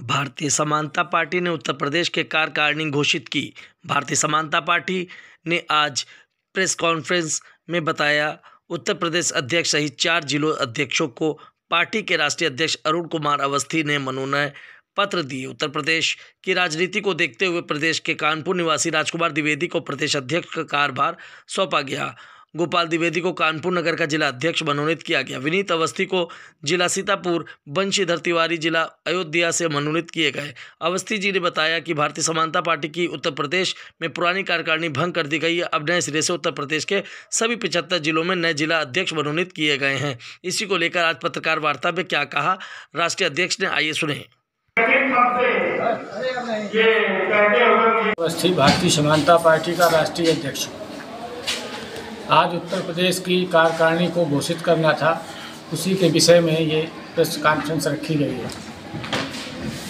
भारतीय समानता पार्टी ने उत्तर प्रदेश के कार्यकारिणी घोषित की। भारतीय समानता पार्टी ने आज प्रेस कॉन्फ्रेंस में बताया, उत्तर प्रदेश अध्यक्ष सहित चार जिलों अध्यक्षों को पार्टी के राष्ट्रीय अध्यक्ष अरुण कुमार अवस्थी ने मनोनयन पत्र दिए। उत्तर प्रदेश की राजनीति को देखते हुए प्रदेश के कानपुर निवासी राजकुमार द्विवेदी को प्रदेश अध्यक्ष का कार्यभार सौंपा गया। गोपाल द्विवेदी को कानपुर नगर का जिला अध्यक्ष मनोनीत किया गया। विनीत अवस्थी को जिला सीतापुर बंशीधर तिवारी जिला अयोध्या से मनोनीत किए गए। अवस्थी जी ने बताया कि भारतीय समानता पार्टी की उत्तर प्रदेश में पुरानी कार्यकारिणी भंग कर दी गई है। अब नए सिरे से उत्तर प्रदेश के सभी पिछहत्तर जिलों में नए जिला अध्यक्ष मनोनीत किए गए हैं। इसी को लेकर आज पत्रकार वार्ता में क्या कहा राष्ट्रीय अध्यक्ष ने आइए सुने। अवस्थी भारतीय समानता पार्टी का राष्ट्रीय अध्यक्ष। हूँ। आज उत्तर प्रदेश की कार्यकारिणी को घोषित करना था। उसी के विषय में ये प्रेस कॉन्फ्रेंस रखी गई है।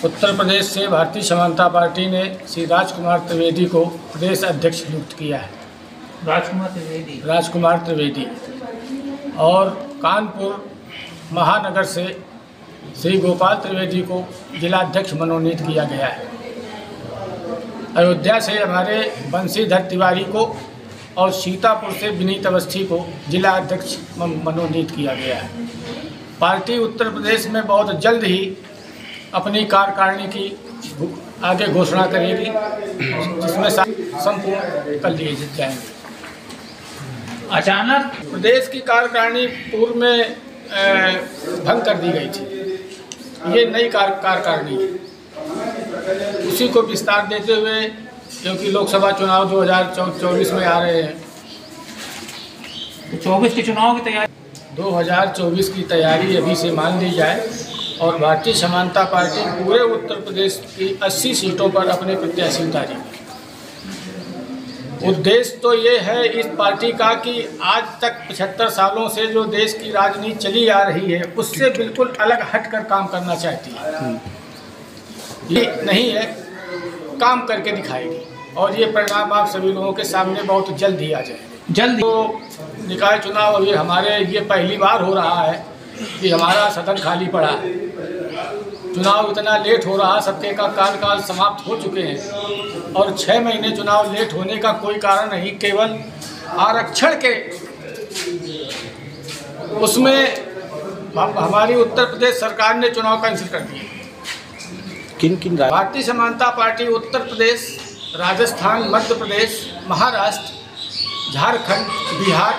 उत्तर प्रदेश से भारतीय समानता पार्टी ने श्री राजकुमार त्रिवेदी को प्रदेश अध्यक्ष नियुक्त किया है। राजकुमार त्रिवेदी। राजकुमार त्रिवेदी। और कानपुर महानगर से श्री गोपाल त्रिवेदी को जिलाध्यक्ष मनोनीत किया गया है। अयोध्या से हमारे बंशीधर तिवारी को और सीतापुर से विनीत अवस्थी को जिला अध्यक्ष मनोनीत किया गया है। पार्टी उत्तर प्रदेश में बहुत जल्द ही अपनी कार्यकारिणी की आगे घोषणा करेगी, जिसमें संपूर्ण कर लिए जाएँगे। अचानक प्रदेश की कार्यकारिणी पूर्व में भंग कर दी गई थी। ये नई कार्यकारिणी उसी को विस्तार देते हुए क्योंकि लोकसभा चुनाव 2024 में आ रहे हैं। चौबीस के चुनाव की तैयारी? 2024 की तैयारी अभी से मान ली जाए और भारतीय समानता पार्टी पूरे उत्तर प्रदेश की 80 सीटों पर अपने प्रत्याशी उतारेगी उद्देश्य तो ये है इस पार्टी का कि आज तक पचहत्तर सालों से जो देश की राजनीति चली आ रही है उससे बिल्कुल अलग हटकर काम करना चाहती है। ये नहीं है काम करके दिखाएगी। और ये परिणाम आप सभी लोगों के सामने बहुत जल्द ही आ जाएँगे। जल्द तो निकाय चुनाव अभी हमारे ये पहली बार हो रहा है कि हमारा सदन खाली पड़ा है। चुनाव इतना लेट हो रहा सबके का कार्यकाल समाप्त हो चुके हैं और छः महीने चुनाव लेट होने का कोई कारण नहीं केवल आरक्षण के। उसमें हमारी उत्तर प्रदेश सरकार ने चुनाव कैंसिल कर दिए। किन किन भारतीय समानता पार्टी उत्तर प्रदेश राजस्थान मध्य प्रदेश महाराष्ट्र झारखंड बिहार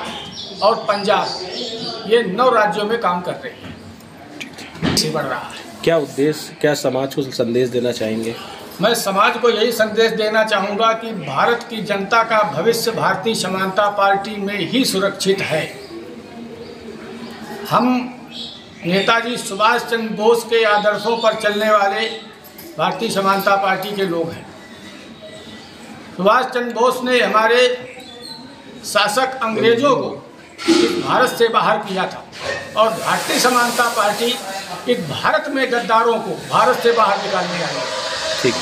और पंजाब ये नौ राज्यों में काम कर रहे हैं। बढ़ रहा है। क्या उद्देश्य क्या समाज को संदेश देना चाहेंगे? मैं समाज को यही संदेश देना चाहूँगा कि भारत की जनता का भविष्य भारतीय समानता पार्टी में ही सुरक्षित है। हम नेताजी सुभाष चंद्र बोस के आदर्शों पर चलने वाले भारतीय समानता पार्टी के लोग हैं। सुभाष चंद्र बोस ने हमारे शासक अंग्रेज़ों को भारत से बाहर किया था और भारतीय समानता पार्टी एक भारत में गद्दारों को भारत से बाहर निकालने आई है ठीक।